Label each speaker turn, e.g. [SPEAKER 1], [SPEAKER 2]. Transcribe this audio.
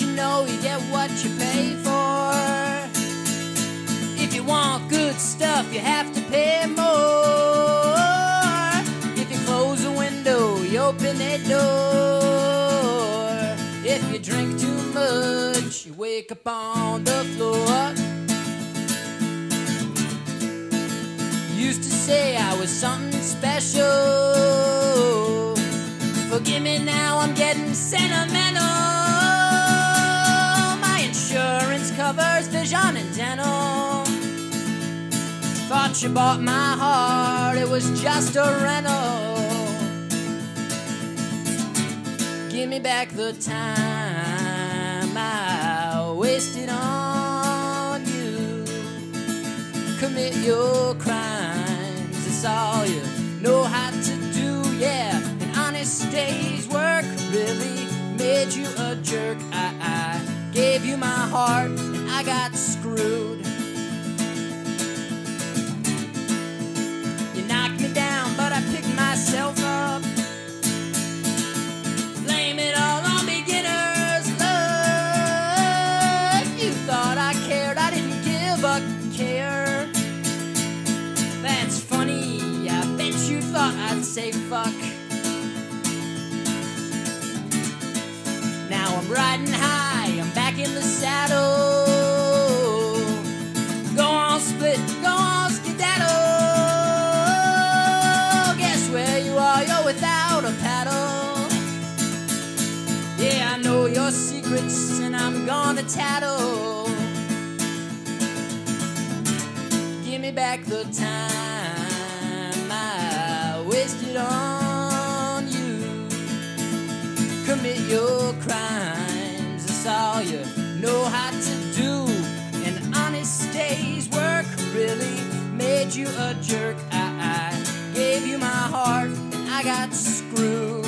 [SPEAKER 1] you know you get what you pay for. If you want good stuff, you have to pay more. If you close a window, you open a door. If you drink too much, you wake up on the floor. Used to say I was something special. Forgive me now, I'm getting sentimental. Insurance covers vision and dental. Thought you bought my heart, it was just a rental. Give me back the time I wasted on you. Commit your crimes, it's all you know how to do, yeah. An honest day's work really made you a jerk. I, I gave you my heart and I got screwed. You knocked me down, but I picked myself up. Blame it all on beginner's luck. You thought I cared, I didn't give a care. That's funny, I bet you thought I'd say fuck. Now I'm riding high, saddle. Go on, split, go on, skedaddle. Guess where you are, you're without a paddle. Yeah, I know your secrets, and I'm gonna tattle. Give me back the time I wasted on you. Commit your crimes, that's all you know how to do. An honest day's work really made you a jerk. I, I gave you my heart, and I got screwed.